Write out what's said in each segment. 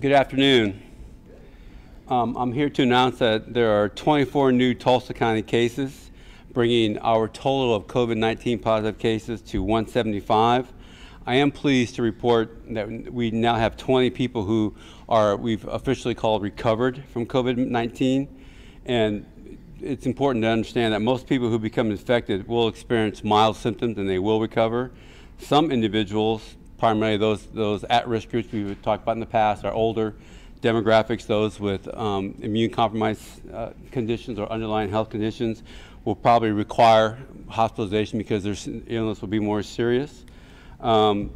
Good afternoon. Um, I'm here to announce that there are 24 new Tulsa County cases, bringing our total of COVID-19 positive cases to 175. I am pleased to report that we now have 20 people who are, we've officially called recovered from COVID-19. And it's important to understand that most people who become infected will experience mild symptoms and they will recover. Some individuals, primarily those, those at-risk groups we've talked about in the past, are older demographics, those with um, immune compromised uh, conditions or underlying health conditions will probably require hospitalization because their illness will be more serious. Um,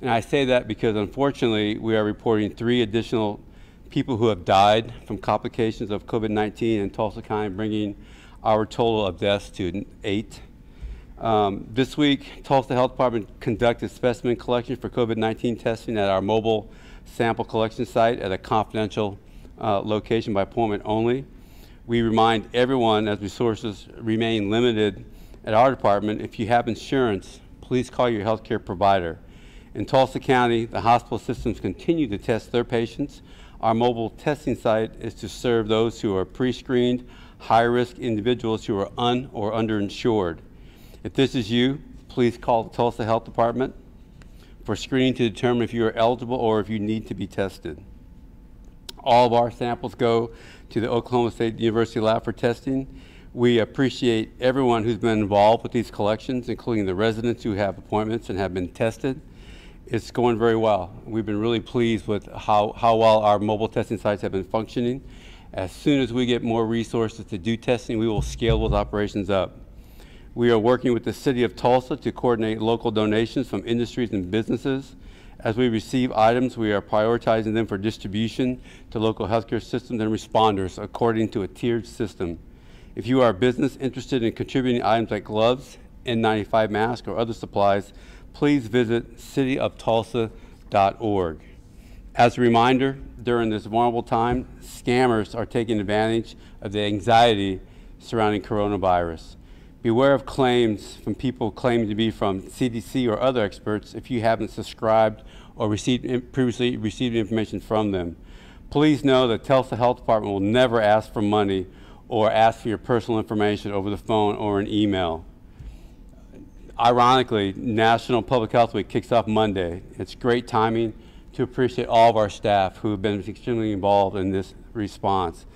and I say that because unfortunately we are reporting three additional people who have died from complications of COVID-19 in Tulsa County, bringing our total of deaths to eight. Um, this week, Tulsa Health Department conducted specimen collection for COVID-19 testing at our mobile sample collection site at a confidential uh, location by appointment only. We remind everyone as resources remain limited at our department, if you have insurance, please call your healthcare provider. In Tulsa County, the hospital systems continue to test their patients. Our mobile testing site is to serve those who are pre-screened, high-risk individuals who are un or underinsured. If this is you, please call the Tulsa Health Department for screening to determine if you are eligible or if you need to be tested. All of our samples go to the Oklahoma State University lab for testing. We appreciate everyone who's been involved with these collections, including the residents who have appointments and have been tested. It's going very well. We've been really pleased with how, how well our mobile testing sites have been functioning. As soon as we get more resources to do testing, we will scale those operations up. We are working with the City of Tulsa to coordinate local donations from industries and businesses. As we receive items, we are prioritizing them for distribution to local healthcare systems and responders according to a tiered system. If you are a business interested in contributing items like gloves, N95 masks, or other supplies, please visit cityoftulsa.org. As a reminder, during this vulnerable time, scammers are taking advantage of the anxiety surrounding coronavirus. Beware of claims from people claiming to be from CDC or other experts if you haven't subscribed or received, previously received information from them. Please know that Tulsa Health Department will never ask for money or ask for your personal information over the phone or an email. Ironically, National Public Health Week kicks off Monday. It's great timing to appreciate all of our staff who have been extremely involved in this response.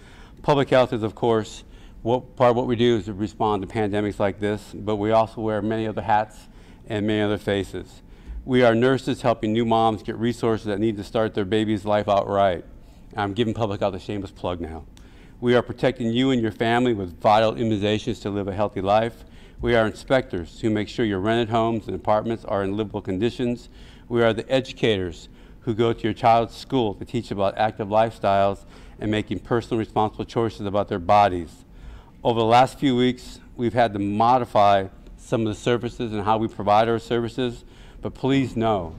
Public health is, of course, what, part of what we do is to respond to pandemics like this, but we also wear many other hats and many other faces. We are nurses helping new moms get resources that need to start their baby's life out right. I'm giving public health a shameless plug now. We are protecting you and your family with vital immunizations to live a healthy life. We are inspectors who make sure your rented homes and apartments are in livable conditions. We are the educators who go to your child's school to teach about active lifestyles and making personal responsible choices about their bodies over the last few weeks, we've had to modify some of the services and how we provide our services, but please know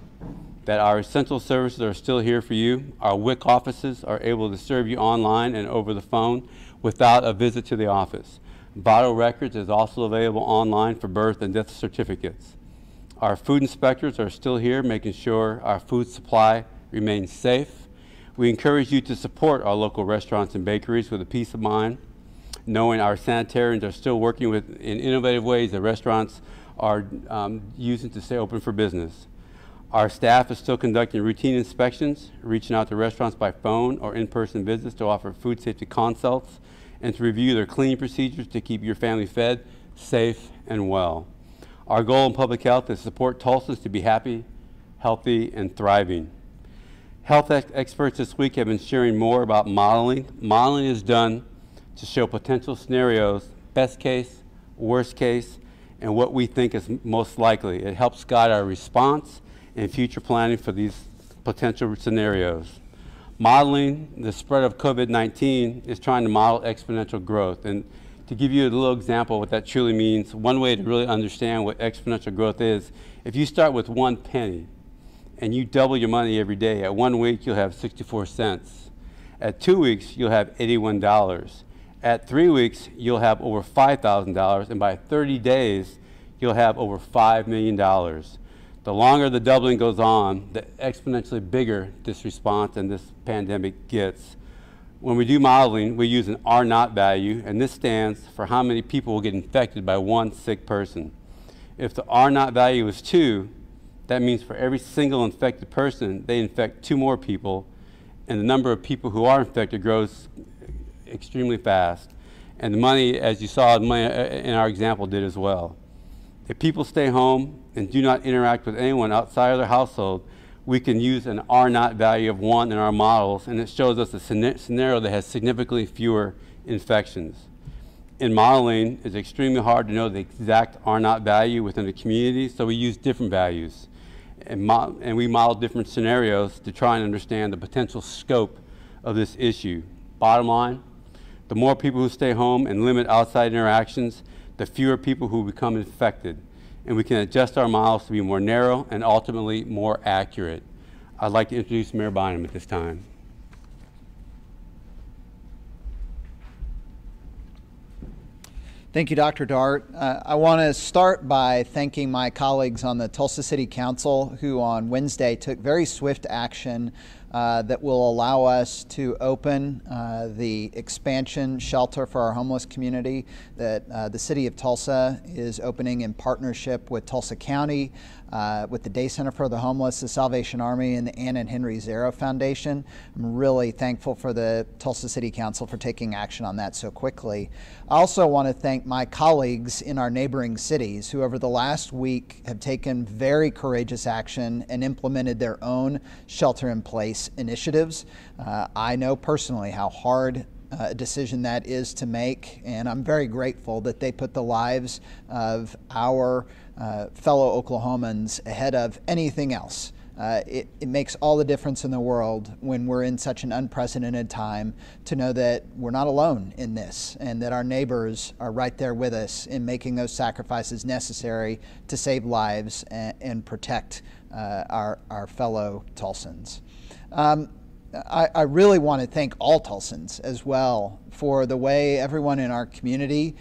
that our essential services are still here for you. Our WIC offices are able to serve you online and over the phone without a visit to the office. Vital records is also available online for birth and death certificates. Our food inspectors are still here making sure our food supply remains safe. We encourage you to support our local restaurants and bakeries with a peace of mind knowing our sanitarians are still working with in innovative ways that restaurants are um, using to stay open for business. Our staff is still conducting routine inspections, reaching out to restaurants by phone or in-person visits to offer food safety consults and to review their cleaning procedures to keep your family fed, safe, and well. Our goal in public health is to support Tulsans to be happy, healthy, and thriving. Health ex experts this week have been sharing more about modeling. Modeling is done to show potential scenarios, best case, worst case, and what we think is most likely. It helps guide our response and future planning for these potential scenarios. Modeling the spread of COVID-19 is trying to model exponential growth. And to give you a little example of what that truly means, one way to really understand what exponential growth is, if you start with one penny and you double your money every day, at one week you'll have 64 cents. At two weeks, you'll have $81. At three weeks, you'll have over $5,000, and by 30 days, you'll have over $5 million. The longer the doubling goes on, the exponentially bigger this response and this pandemic gets. When we do modeling, we use an R naught value, and this stands for how many people will get infected by one sick person. If the R naught value is two, that means for every single infected person, they infect two more people, and the number of people who are infected grows extremely fast. And the money, as you saw uh, in our example, did as well. If people stay home and do not interact with anyone outside of their household, we can use an R naught value of one in our models, and it shows us a scenario that has significantly fewer infections. In modeling, it's extremely hard to know the exact R naught value within a community, so we use different values. And, and we model different scenarios to try and understand the potential scope of this issue. Bottom line, the more people who stay home and limit outside interactions, the fewer people who become infected. And we can adjust our models to be more narrow and ultimately more accurate. I'd like to introduce Mayor Bynum at this time. Thank you, Dr. Dart. Uh, I want to start by thanking my colleagues on the Tulsa City Council who on Wednesday took very swift action uh, that will allow us to open uh, the expansion shelter for our homeless community that uh, the city of Tulsa is opening in partnership with Tulsa County, uh, with the Day Center for the Homeless, the Salvation Army, and the Ann and Henry Zarrow Foundation. I'm really thankful for the Tulsa City Council for taking action on that so quickly. I also want to thank my colleagues in our neighboring cities who over the last week have taken very courageous action and implemented their own shelter in place initiatives. Uh, I know personally how hard uh, a decision that is to make, and I'm very grateful that they put the lives of our uh, fellow Oklahomans ahead of anything else. Uh, it, it, makes all the difference in the world when we're in such an unprecedented time to know that we're not alone in this and that our neighbors are right there with us in making those sacrifices necessary to save lives and, and protect uh, our, our fellow Tulsans. Um, I, I, really want to thank all Tulsans as well for the way everyone in our community,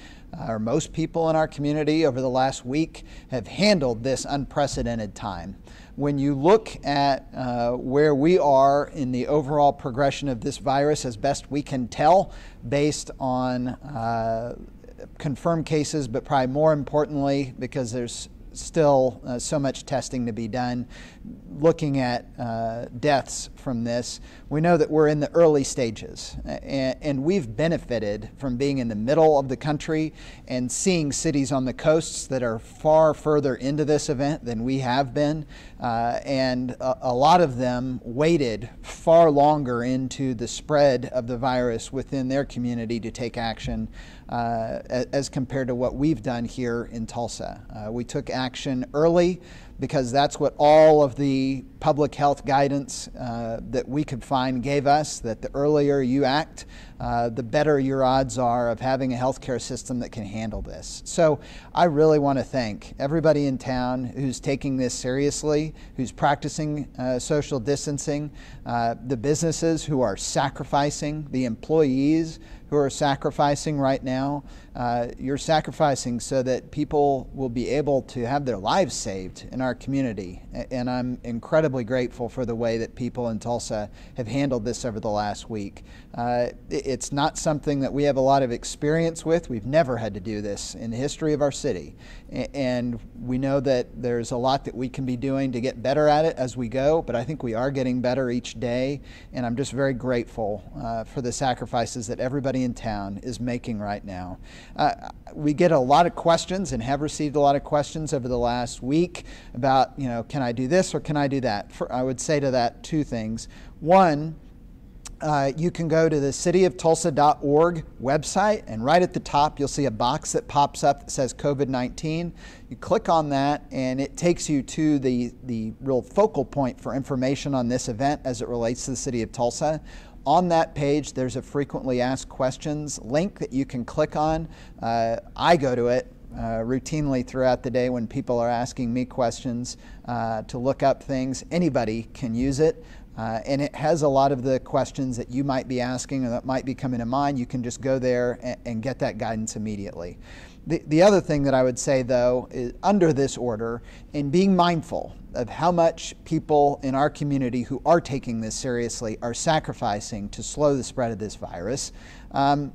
or most people in our community over the last week, have handled this unprecedented time. When you look at uh, where we are in the overall progression of this virus, as best we can tell, based on uh, confirmed cases, but probably more importantly, because there's still uh, so much testing to be done. Looking at uh, deaths from this, we know that we're in the early stages, and, we've benefited from being in the middle of the country and seeing cities on the coasts that are far further into this event than we have been. Uh, and a, a, lot of them waited far longer into the spread of the virus within their community to take action uh, as compared to what we've done here in Tulsa. Uh, we took action early because that's what all of the public health guidance uh, that we could find gave us that the earlier you act, uh, the better your odds are of having a healthcare system that can handle this. So I really want to thank everybody in town who's taking this seriously, who's practicing uh, social distancing, uh, the businesses who are sacrificing, the employees who are sacrificing right now. Uh, you're sacrificing so that people will be able to have their lives saved in our community. And I'm incredibly grateful for the way that people in Tulsa have handled this over the last week. Uh, it's not something that we have a lot of experience with. We've never had to do this in the history of our city. And we know that there's a lot that we can be doing to get better at it as we go, but I think we are getting better each day. And I'm just very grateful uh, for the sacrifices that everybody in town is making right now. Uh, we get a lot of questions and have received a lot of questions over the last week about, you know, can I do this or can I do that? For, I would say to that two things. One, uh, you can go to the cityoftulsa.org website, and right at the top, you'll see a box that pops up that says COVID 19. You click on that, and it takes you to the, the real focal point for information on this event as it relates to the city of Tulsa. On that page, there's a frequently asked questions link that you can click on. Uh, I go to it uh, routinely throughout the day when people are asking me questions uh, to look up things. Anybody can use it. Uh, and it has a lot of the questions that you might be asking or that might be coming to mind. You can just go there and, and get that guidance immediately. The, the other thing that I would say, though, is under this order, in being mindful of how much people in our community who are taking this seriously are sacrificing to slow the spread of this virus um,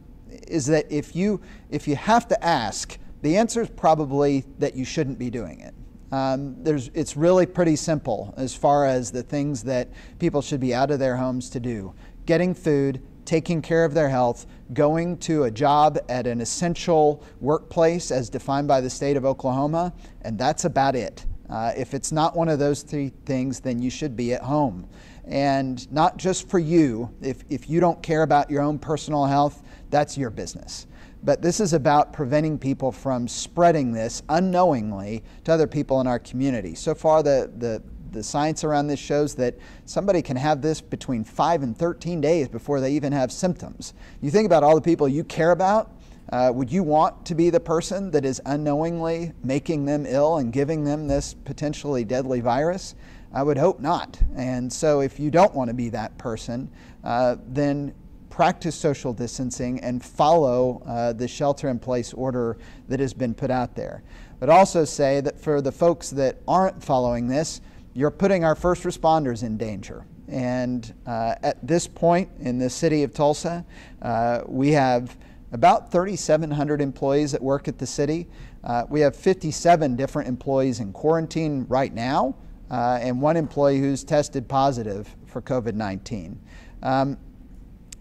is that if you if you have to ask, the answer is probably that you shouldn't be doing it. Um, there's, it's really pretty simple as far as the things that people should be out of their homes to do getting food, taking care of their health, going to a job at an essential workplace as defined by the state of Oklahoma, and that's about it. Uh, if it's not one of those three things, then you should be at home. And not just for you, if, if you don't care about your own personal health, that's your business. But this is about preventing people from spreading this unknowingly to other people in our community. So far, the, the, the science around this shows that somebody can have this between 5 and 13 days before they even have symptoms. You think about all the people you care about. Uh, would you want to be the person that is unknowingly making them ill and giving them this potentially deadly virus? I would hope not. And so, if you don't want to be that person, uh, then practice social distancing and follow uh, the shelter in place order that has been put out there. But also say that for the folks that aren't following this, you're putting our first responders in danger. And uh, at this point in the city of Tulsa, uh, we have about 3,700 employees that work at the city. Uh, we have 57 different employees in quarantine right now, uh, and one employee who's tested positive for COVID 19. Um,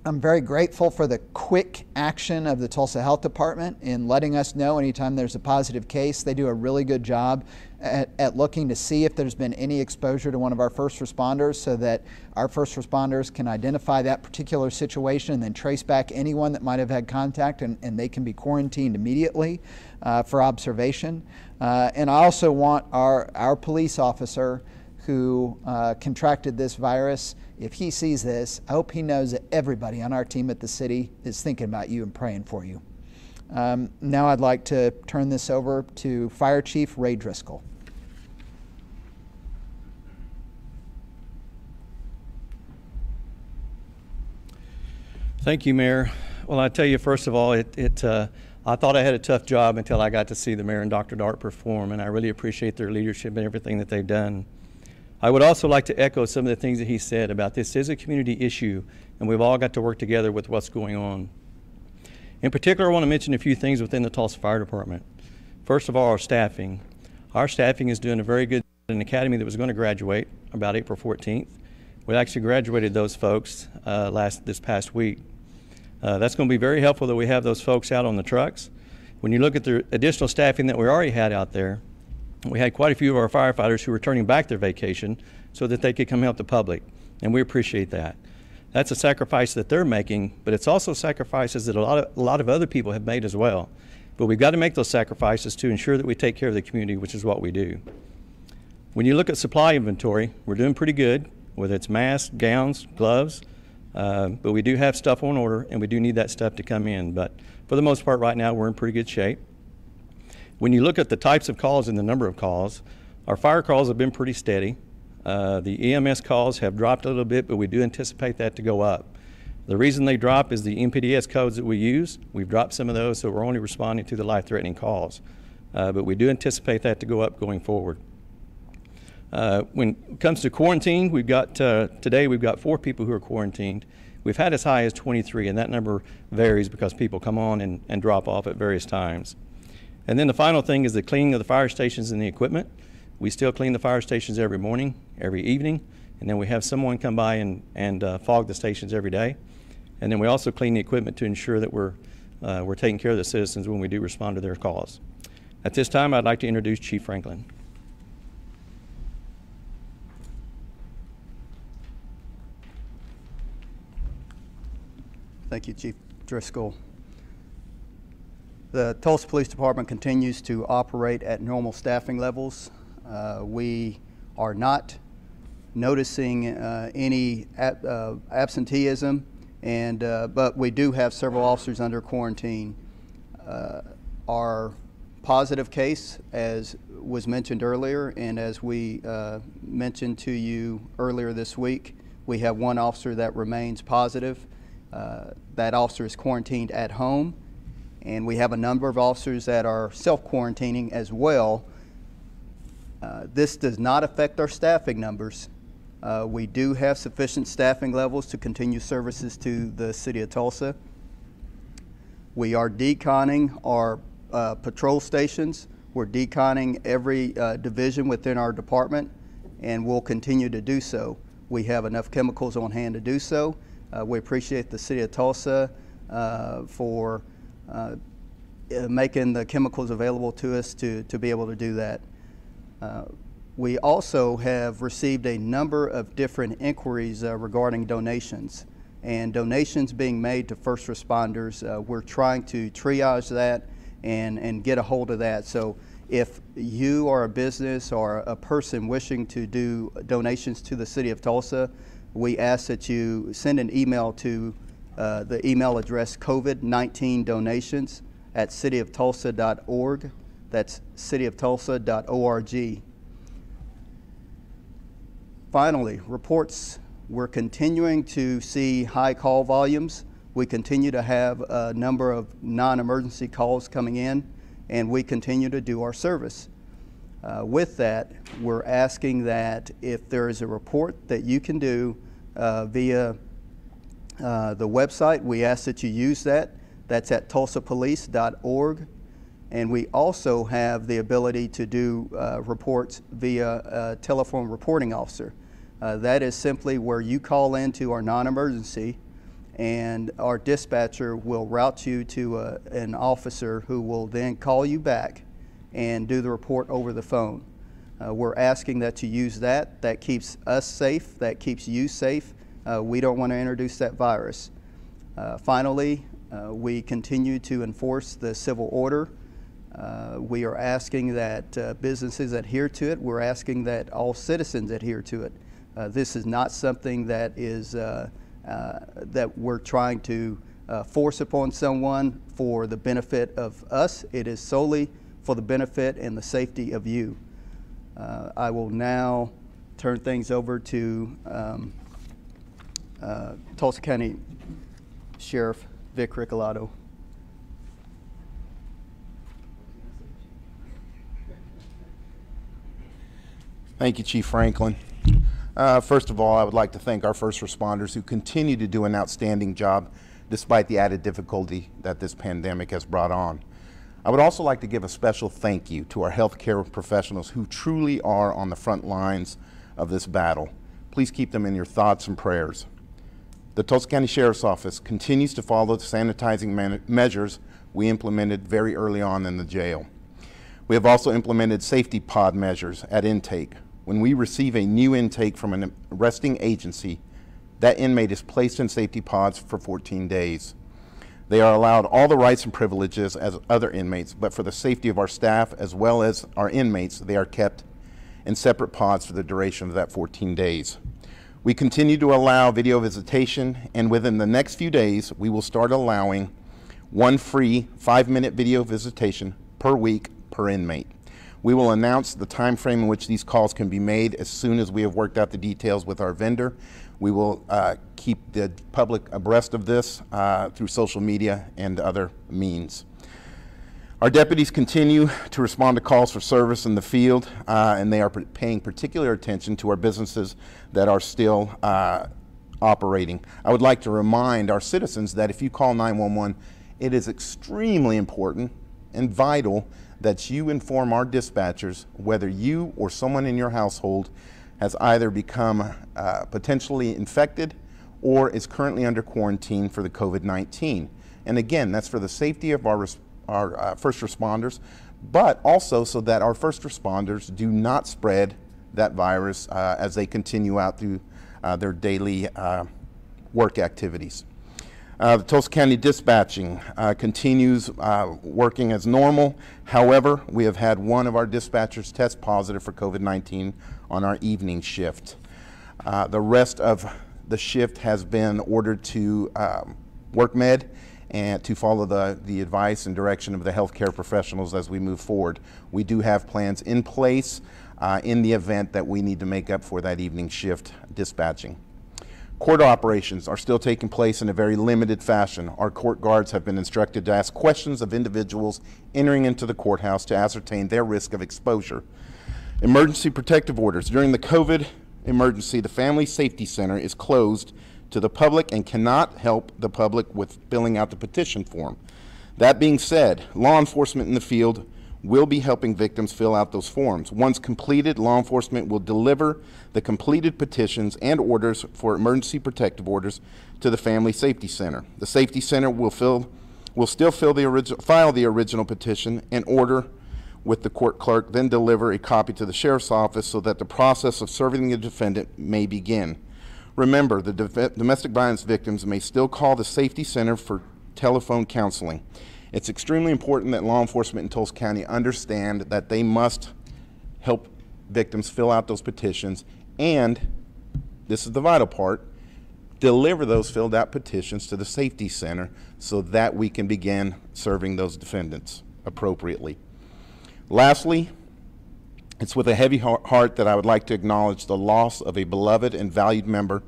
I'm very grateful for the quick action of the Tulsa Health Department in letting us know anytime there's a positive case. They do a really good job at, at, looking to see if there's been any exposure to one of our first responders so that our first responders can identify that particular situation and then trace back anyone that might have had contact and, and they can be quarantined immediately uh, for observation. Uh, and I also want our, our police officer who uh, contracted this virus, if he sees this, I hope he knows that everybody on our team at the city is thinking about you and praying for you. Um, now I'd like to turn this over to Fire Chief Ray Driscoll. Thank you, Mayor. Well, I tell you, first of all, it, it uh, I thought I had a tough job until I got to see the mayor and Dr. Dart perform, and I really appreciate their leadership and everything that they've done. I would also like to echo some of the things that he said about this is a community issue, and we've all got to work together with what's going on. In particular, I want to mention a few things within the Tulsa Fire Department. First of all, our staffing. Our staffing is doing a very good an academy that was going to graduate about April 14th. We actually graduated those folks uh, last this past week. Uh, that's going to be very helpful that we have those folks out on the trucks. When you look at the additional staffing that we already had out there, we had quite a few of our firefighters who were turning back their vacation so that they could come help the public, and we appreciate that. That's a sacrifice that they're making, but it's also sacrifices that a lot of, a lot of other people have made as well. But we've got to make those sacrifices to ensure that we take care of the community, which is what we do. When you look at supply inventory, we're doing pretty good, whether it's masks, gowns, gloves, uh, but we do have stuff on order, and we do need that stuff to come in. But for the most part, right now, we're in pretty good shape. When you look at the types of calls and the number of calls, our fire calls have been pretty steady. Uh, the EMS calls have dropped a little bit, but we do anticipate that to go up. The reason they drop is the MPDS codes that we use. We've dropped some of those, so we're only responding to the life-threatening calls. Uh, but we do anticipate that to go up going forward. Uh, when it comes to quarantine, we've got uh, today we've got four people who are quarantined. We've had as high as 23, and that number varies because people come on and, and drop off at various times. And then the final thing is the cleaning of the fire stations and the equipment. We still clean the fire stations every morning, every evening, and then we have someone come by and, and uh, fog the stations every day. And then we also clean the equipment to ensure that we're, uh, we're taking care of the citizens when we do respond to their calls. At this time, I'd like to introduce Chief Franklin. Thank you, Chief Driscoll. The Tulsa Police Department continues to operate at normal staffing levels. Uh, we are not noticing uh, any ab uh, absenteeism, and uh, but we do have several officers under quarantine. Uh, our positive case, as was mentioned earlier, and as we uh, mentioned to you earlier this week, we have one officer that remains positive. That officer is quarantined at home and we have a number of officers that are self-quarantining as well. Uh, This does not affect our staffing numbers. Uh, We do have sufficient staffing levels to continue services to the city of Tulsa. We are deconning our uh, patrol stations. We're deconning every uh, division within our department, and we'll continue to do so. We have enough chemicals on hand to do so. Uh, We appreciate the city of Tulsa uh, for uh, making the chemicals available to us to, to be able to do that. We also have received a number of different inquiries regarding donations. And donations being made to first responders, uh, we're trying to triage that and, and get a hold of that. So if you are a business or a person wishing to do donations to the city of Tulsa, we ask that you send an email to uh, the email address COVID-19 donations at cityoftulsa.org. That's cityoftulsa.org. Finally, reports. We're continuing to see high call volumes. We continue to have a number of non-emergency calls coming in, and we continue to do our service. Uh, with that, we're asking that if there is a report that you can do via uh, the website, we ask that you use that. That's at tulsapolice.org. And we also have the ability to do uh, reports via a telephone reporting officer. Uh, that is simply where you call into our non emergency, and our dispatcher will route you to uh, an officer who will then call you back and do the report over the phone. Uh, we're asking that you use that. That keeps us safe, that keeps you safe. Uh, we don't want to introduce that virus. Uh, finally, uh, we continue to enforce the civil order. Uh, we are asking that uh, businesses adhere to it. We're asking that all citizens adhere to it. This is not something that is that we're trying to force upon someone for the benefit of us. It is solely for the benefit and the safety of you. Uh, I will now turn things over to um, uh, Tulsa County Sheriff Vic Regalado. Thank you, Chief Franklin. Uh, first of all, I would like to thank our first responders who continue to do an outstanding job despite the added difficulty that this pandemic has brought on. I would also like to give a special thank you to our healthcare professionals who truly are on the front lines of this battle. Please keep them in your thoughts and prayers. The Tulsa County Sheriff's Office continues to follow the sanitizing measures we implemented very early on in the jail. We have also implemented safety pod measures at intake. When we receive a new intake from an arresting agency, that inmate is placed in safety pods for 14 days. They are allowed all the rights and privileges as other inmates, but for the safety of our staff as well as our inmates, they are kept in separate pods for the duration of that 14 days. We continue to allow video visitation, and within the next few days, we will start allowing one free five minute video visitation per week per inmate. We will announce the time frame in which these calls can be made as soon as we have worked out the details with our vendor. We will uh, keep the public abreast of this uh, through social media and other means. Our deputies continue to respond to calls for service in the field, uh, and they are paying particular attention to our businesses that are still uh, operating. I would like to remind our citizens that if you call 911, it is extremely important and vital that you inform our dispatchers whether you or someone in your household has either become uh, potentially infected or is currently under quarantine for the COVID 19. And again, that's for the safety of our, our uh, first responders, but also so that our first responders do not spread that virus uh, as they continue out through uh, their daily uh, work activities. Uh, the Tulsa County dispatching uh, continues uh, working as normal. However, we have had one of our dispatchers test positive for COVID 19 on our evening shift. Uh, the rest of the shift has been ordered to um, work med and to follow the, the advice and direction of the healthcare professionals as we move forward. We do have plans in place uh, in the event that we need to make up for that evening shift dispatching. Court operations are still taking place in a very limited fashion. Our court guards have been instructed to ask questions of individuals entering into the courthouse to ascertain their risk of exposure. Emergency protective orders. During the COVID emergency, the Family Safety Center is closed to the public and cannot help the public with filling out the petition form. That being said, law enforcement in the field will be helping victims fill out those forms. Once completed, law enforcement will deliver the completed petitions and orders for emergency protective orders to the Family Safety Center. The Safety Center will fill will still fill the original file the original petition and order with the court clerk, then deliver a copy to the sheriff's office so that the process of serving the defendant may begin. Remember, the domestic violence victims may still call the Safety Center for telephone counseling. It's extremely important that law enforcement in Tulsa County understand that they must help victims fill out those petitions and, this is the vital part, deliver those filled out petitions to the Safety Center so that we can begin serving those defendants appropriately. Lastly, it's with a heavy heart that I would like to acknowledge the loss of a beloved and valued member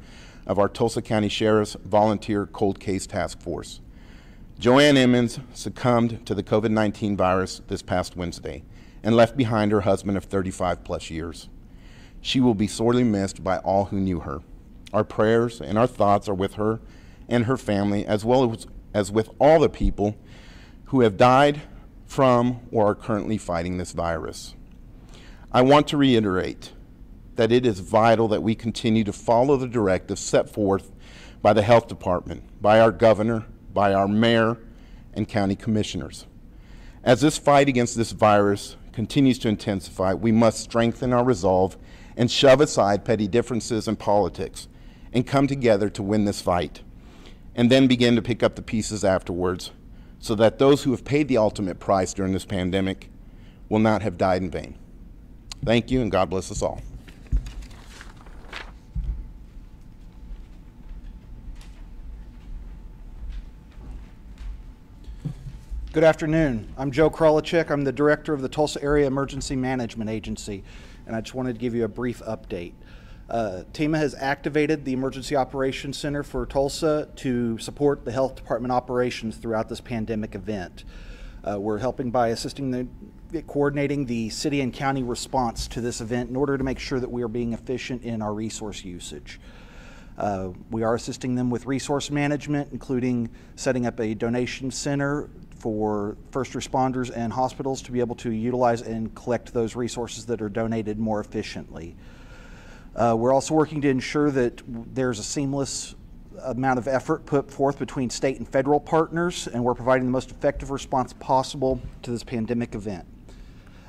of our Tulsa County Sheriff's Volunteer Cold Case Task Force. Joanne Emmons succumbed to the COVID 19 virus this past Wednesday and left behind her husband of 35 plus years. She will be sorely missed by all who knew her. Our prayers and our thoughts are with her and her family, as well as, as with all the people who have died from or are currently fighting this virus. I want to reiterate that it is vital that we continue to follow the directives set forth by the health department, by our governor, by our mayor, and county commissioners. As this fight against this virus continues to intensify, we must strengthen our resolve and shove aside petty differences and politics and come together to win this fight, and then begin to pick up the pieces afterwards so that those who have paid the ultimate price during this pandemic will not have died in vain. Thank you, and God bless us all. Good afternoon. I'm Joe Kralicek. I'm the director of the Tulsa Area Emergency Management Agency, and I just wanted to give you a brief update. Uh, TEMA has activated the Emergency Operations Center for Tulsa to support the health department operations throughout this pandemic event. Uh, we're helping by assisting the coordinating the city and county response to this event in order to make sure that we are being efficient in our resource usage. Uh, we are assisting them with resource management, including setting up a donation center for first responders and hospitals to be able to utilize and collect those resources that are donated more efficiently. Uh, we're also working to ensure that there's a seamless amount of effort put forth between state and federal partners, and we're providing the most effective response possible to this pandemic event.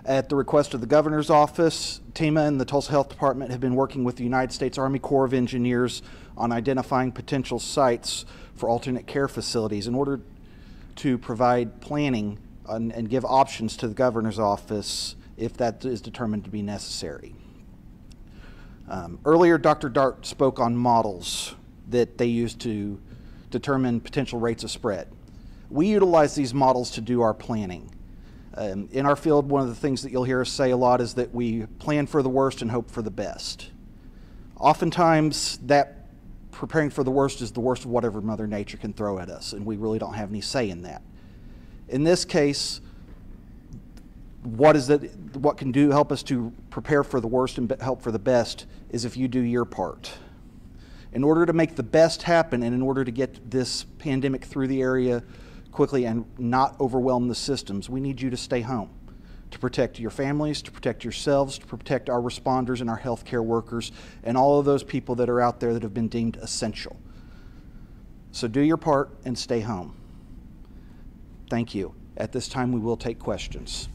At the request of the governor's office, TEMA and the Tulsa Health Department have been working with the United States Army Corps of Engineers on identifying potential sites for alternate care facilities in order to provide planning and, and give options to the governor's office if that is determined to be necessary. Um, earlier, Dr. Dart spoke on models that they use to determine potential rates of spread. We utilize these models to do our planning. Um, in our field, one of the things that you'll hear us say a lot is that we plan for the worst and hope for the best. Oftentimes, that preparing for the worst is the worst of whatever Mother Nature can throw at us, and we really don't have any say in that. In this case, what is that what can do help us to prepare for the worst and help for the best is if you do your part. In order to make the best happen and in order to get this pandemic through the area quickly and not overwhelm the systems we need you to stay home to protect your families to protect yourselves to protect our responders and our healthcare workers and all of those people that are out there that have been deemed essential. So do your part and stay home. Thank you. At this time we will take questions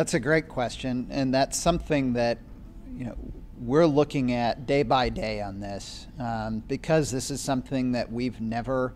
That's a great question, and that's something that you know we're looking at day by day on this um, because this is something that we've never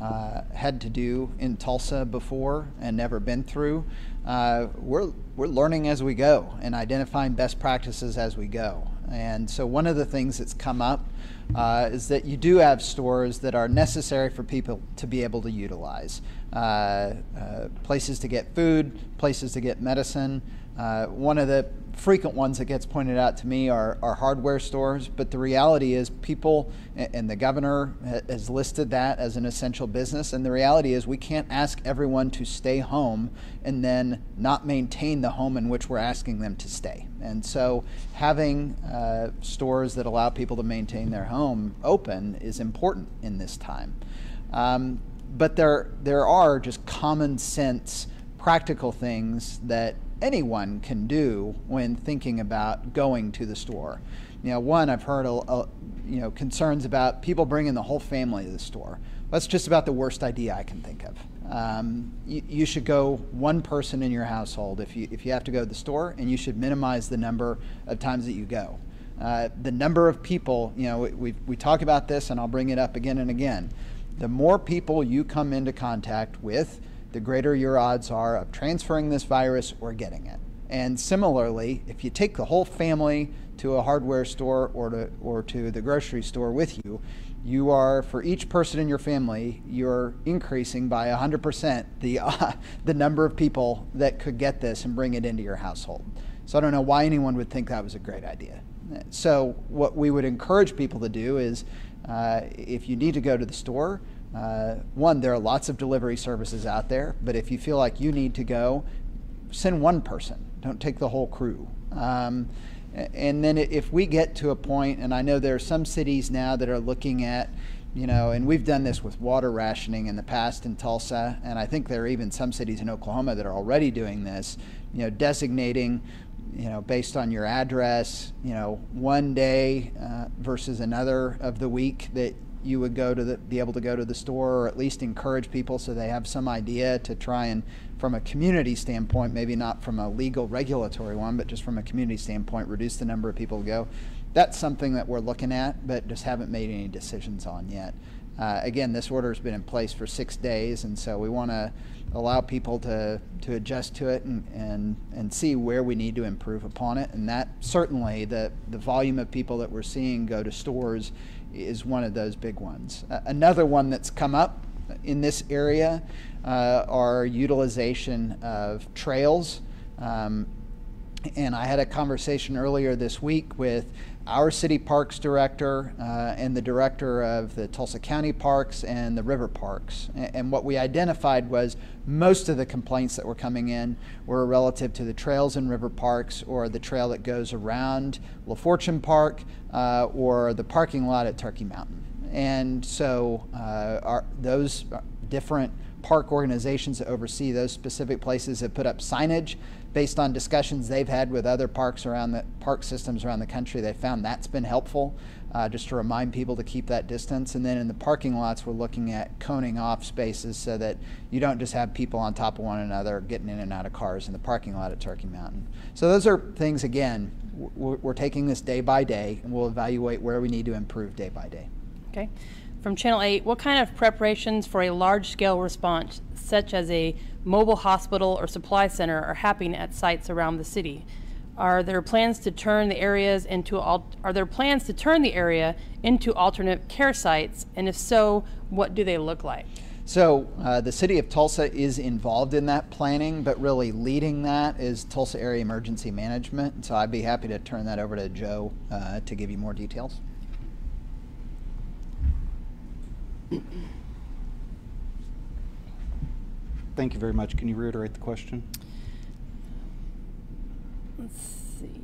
uh, had to do in Tulsa before and never been through. Uh, we're we're learning as we go and identifying best practices as we go. And so one of the things that's come up uh, is that you do have stores that are necessary for people to be able to utilize. Uh, uh, places to get food, places to get medicine. Uh, one of the frequent ones that gets pointed out to me are, are hardware stores, but the reality is people, and the governor has listed that as an essential business, and the reality is we can't ask everyone to stay home and then not maintain the home in which we're asking them to stay. And so having uh, stores that allow people to maintain their home open is important in this time. Um, but there, there are just common sense practical things that anyone can do when thinking about going to the store. You know, one I've heard a, a, you know concerns about people bringing the whole family to the store. That's just about the worst idea I can think of. Um, you, you, should go one person in your household if you if you have to go to the store, and you should minimize the number of times that you go. Uh, the number of people, you know, we, we talk about this, and I'll bring it up again and again. The more people you come into contact with, the greater your odds are of transferring this virus or getting it. And similarly, if you take the whole family to a hardware store or to, or to the grocery store with you, you are, for each person in your family, you're increasing by 100% the, uh, the number of people that could get this and bring it into your household. So I don't know why anyone would think that was a great idea. So, what we would encourage people to do is uh, if you need to go to the store, uh, one, there are lots of delivery services out there, but if you feel like you need to go, send one person. Don't take the whole crew. Um, and then if we get to a point, and I know there are some cities now that are looking at, you know, and we've done this with water rationing in the past in Tulsa, and I think there are even some cities in Oklahoma that are already doing this, you know, designating, you know, based on your address, you know, one day uh, versus another of the week that you would go to the, be able to go to the store or at least encourage people so they have some idea to try and from a community standpoint maybe not from a legal regulatory one but just from a community standpoint reduce the number of people to go. That's something that we're looking at but just haven't made any decisions on yet. Uh, again this order has been in place for six days and so we want to allow people to, to adjust to it and, and, and see where we need to improve upon it. And that certainly the, the volume of people that we're seeing go to stores is one of those big ones. Uh, another one that's come up in this area uh, are utilization of trails. Um, and I had a conversation earlier this week with our city parks director uh, and the director of the Tulsa County Parks and the river parks. And what we identified was most of the complaints that were coming in were relative to the trails and river parks or the trail that goes around La Fortune Park uh, or the parking lot at Turkey Mountain. And so uh, our, those different park organizations that oversee those specific places have put up signage based on discussions they've had with other parks around the park systems around the country, they found that's been helpful uh, just to remind people to keep that distance. And then in the parking lots, we're looking at coning off spaces so that you don't just have people on top of one another getting in and out of cars in the parking lot at Turkey Mountain. So those are things, again, we're, we're taking this day by day and we'll evaluate where we need to improve day by day. Okay. From Channel 8, what kind of preparations for a large scale response, such as a mobile hospital or supply center are happening at sites around the city. Are there plans to turn the areas into are there plans to turn the area into alternate care sites, and if so, what do they look like? So uh, the city of Tulsa is involved in that planning, but really leading that is Tulsa Area Emergency Management. So I'd be happy to turn that over to Joe uh, to give you more details. Thank you very much. Can you reiterate the question? Let's see.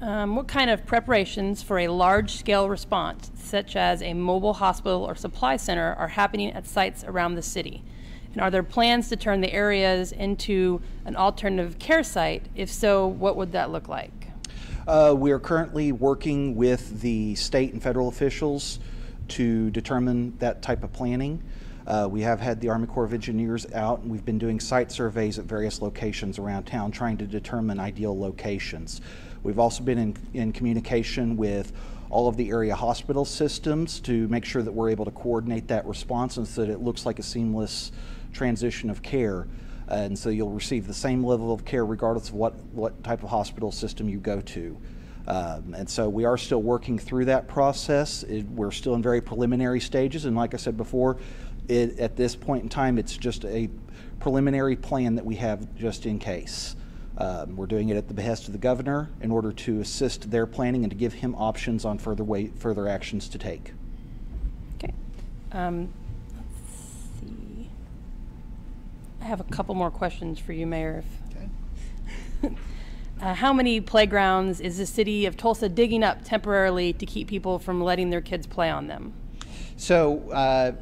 Um, what kind of preparations for a large-scale response, such as a mobile hospital or supply center, are happening at sites around the city? And are there plans to turn the areas into an alternative care site? If so, what would that look like? Uh, we are currently working with the state and federal officials to determine that type of planning. Uh, we have had the Army Corps of Engineers out and we've been doing site surveys at various locations around town trying to determine ideal locations. We've also been in, in communication with all of the area hospital systems to make sure that we're able to coordinate that response and so that it looks like a seamless transition of care. And so you'll receive the same level of care regardless of what, what type of hospital system you go to. Um, and so we are still working through that process. It, we're still in very preliminary stages. And like I said before, it, at this point in time, it's just a preliminary plan that we have just in case. Um, we're doing it at the behest of the governor in order to assist their planning and to give him options on further way, further actions to take. Okay. Um, let's see. I have a couple more questions for you, Mayor. If, uh, how many playgrounds is the city of Tulsa digging up temporarily to keep people from letting their kids play on them? So uh,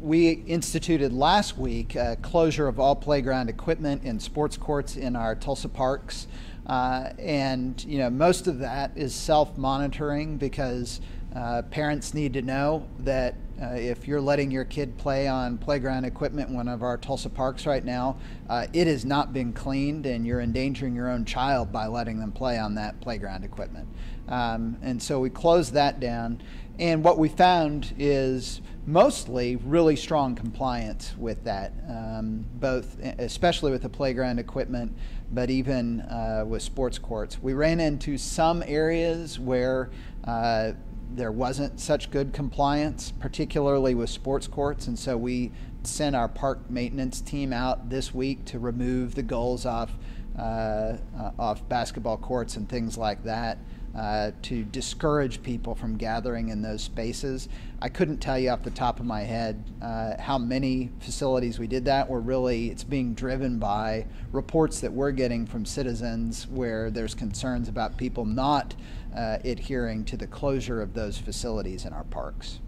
we instituted last week a closure of all playground equipment and sports courts in our Tulsa parks. Uh, and you know most of that is self-monitoring because uh, parents need to know that uh, if you're letting your kid play on playground equipment in one of our Tulsa parks right now, uh, it has not been cleaned and you're endangering your own child by letting them play on that playground equipment. Um, and so we closed that down. And what we found is mostly really strong compliance with that, um, both especially with the playground equipment, but even uh, with sports courts. We ran into some areas where uh, there wasn't such good compliance, particularly with sports courts, and so we sent our park maintenance team out this week to remove the goals off uh, uh off basketball courts and things like that uh, to discourage people from gathering in those spaces. I couldn't tell you off the top of my head uh, how many facilities we did that. We're really, it's being driven by reports that we're getting from citizens where there's concerns about people not uh, adhering to the closure of those facilities in our parks.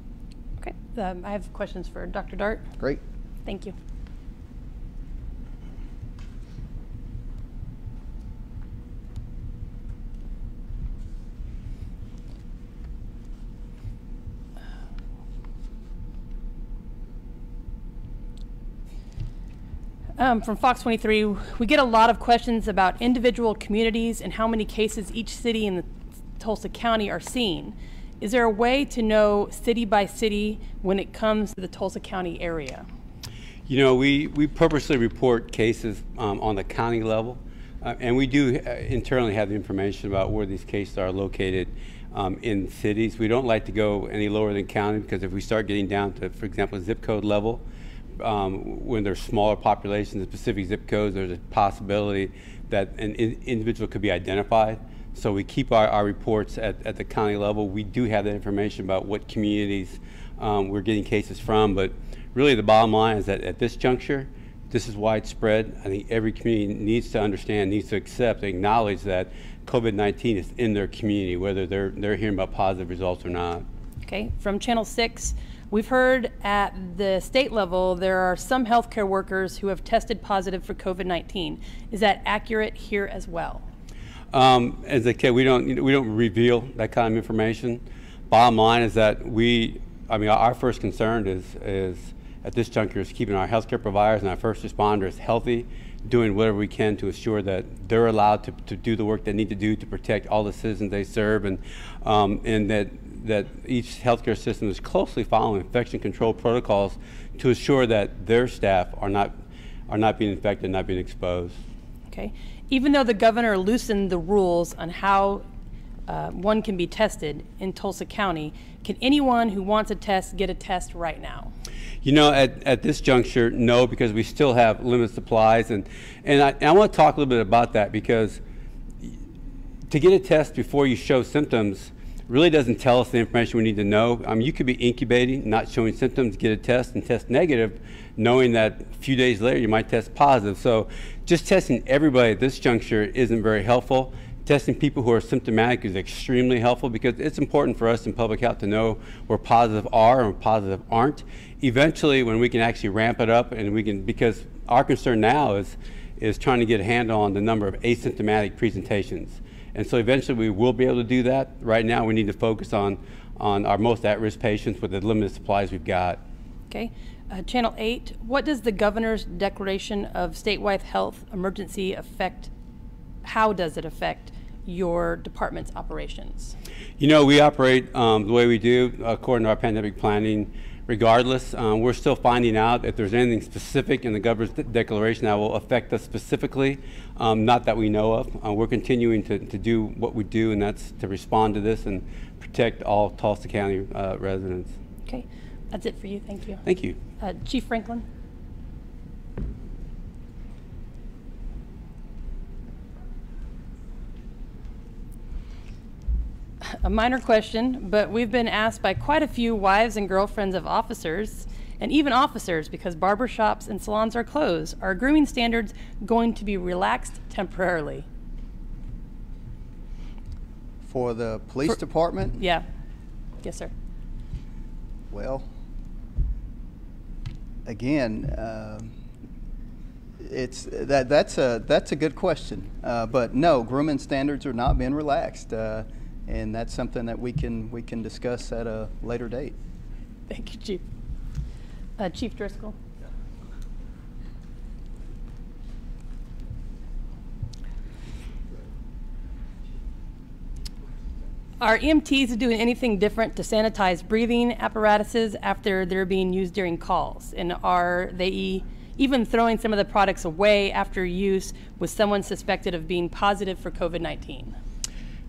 Okay, um, I have questions for Dr. Dart. Great. Thank you. Um, from Fox 23, we get a lot of questions about individual communities and how many cases each city in the Tulsa County are seeing. Is there a way to know city by city when it comes to the Tulsa County area? You know, we, we purposely report cases um, on the county level, uh, and we do uh, internally have the information about where these cases are located um, in cities. We don't like to go any lower than county because if we start getting down to, for example, zip code level, um, when there's smaller populations in specific zip codes, there's a possibility that an in individual could be identified. So we keep our, our reports at, at the county level. We do have that information about what communities um, we're getting cases from, but really the bottom line is that at this juncture, this is widespread. I think every community needs to understand, needs to accept, acknowledge that COVID-19 is in their community, whether they're, they're hearing about positive results or not. Okay, from Channel 6, We've heard at the state level there are some healthcare workers who have tested positive for COVID 19. Is that accurate here as well? Um, as a kid, we don't we don't reveal that kind of information. Bottom line is that we, I mean, our first concern is is at this juncture is keeping our healthcare providers and our first responders healthy, doing whatever we can to assure that they're allowed to, to do the work they need to do to protect all the citizens they serve, and um, and that that each healthcare system is closely following infection control protocols to assure that their staff are not are not being infected, not being exposed. Okay. Even though the governor loosened the rules on how uh, one can be tested in Tulsa County, can anyone who wants a test get a test right now? You know, at, at this juncture, no, because we still have limited supplies. And, and, I, and I want to talk a little bit about that because to get a test before you show symptoms really doesn't tell us the information we need to know. Mean, you could be incubating, not showing symptoms, get a test and test negative, knowing that a few days later you might test positive. So just testing everybody at this juncture isn't very helpful. Testing people who are symptomatic is extremely helpful because it's important for us in public health to know where positive are and positive aren't. Eventually, when we can actually ramp it up and we can, because our concern now is, is trying to get a handle on the number of asymptomatic presentations. And so eventually we will be able to do that. Right now we need to focus on, on our most at-risk patients with the limited supplies we've got. Okay. Uh, Channel 8, what does the governor's declaration of statewide health emergency affect, how does it affect your department's operations? You know, we operate um, the way we do according to our pandemic planning. Regardless, um, we're still finding out if there's anything specific in the governor's de- declaration that will affect us specifically. Um, not that we know of. Uh, we're continuing to, to do what we do, and that's to respond to this and protect all Tulsa County uh, residents. Okay, that's it for you. Thank you. Thank you. Uh, Chief Franklin? A minor question, but we've been asked by quite a few wives and girlfriends of officers, and even officers, because barber shops and salons are closed, are grooming standards going to be relaxed temporarily? For the police For- department, Yeah. Yes, sir. well, again, um, it's, that, that's a, that's a good question. Uh, But no, grooming standards are not being relaxed. uh, And that's something that we can, we can discuss at a later date. Thank you, Chief. Uh, Chief Driskell? Are EMTs doing anything different to sanitize breathing apparatuses after they're being used during calls? And are they even throwing some of the products away after use with someone suspected of being positive for COVID-19?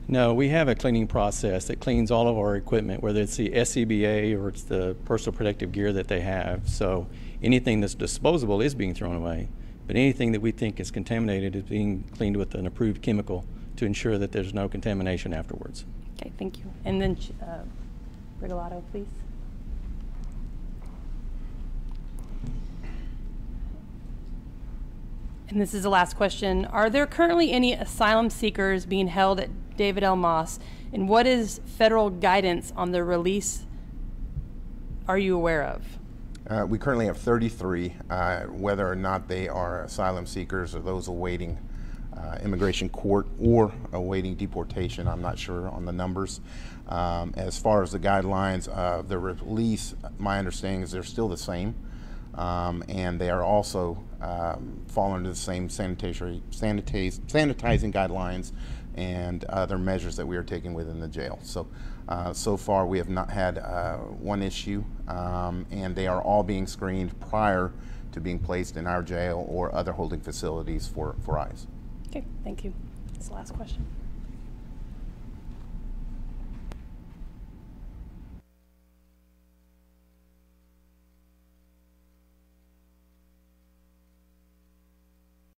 No, we have a cleaning process that cleans all of our equipment, whether it's the SCBA or it's the personal protective gear that they have. So anything that's disposable is being thrown away, but anything that we think is contaminated is being cleaned with an approved chemical to ensure that there's no contamination afterwards. Okay, thank you. And then, uh, please. And this is the last question. Are there currently any asylum seekers being held at David L. Moss? And what is federal guidance on their release are you aware of? Uh, we currently have 33. Uh, whether or not they are asylum seekers or those awaiting uh, immigration court or awaiting deportation, I'm not sure on the numbers. Um, as far as the guidelines, uh, the release, my understanding is they're still the same. Um, and they are also um, fall under the same sanitary, sanitize, sanitizing guidelines and other measures that we are taking within the jail. So, uh, so far we have not had uh, one issue, um, and they are all being screened prior to being placed in our jail or other holding facilities for, for ICE. Okay, thank you. That's the last question.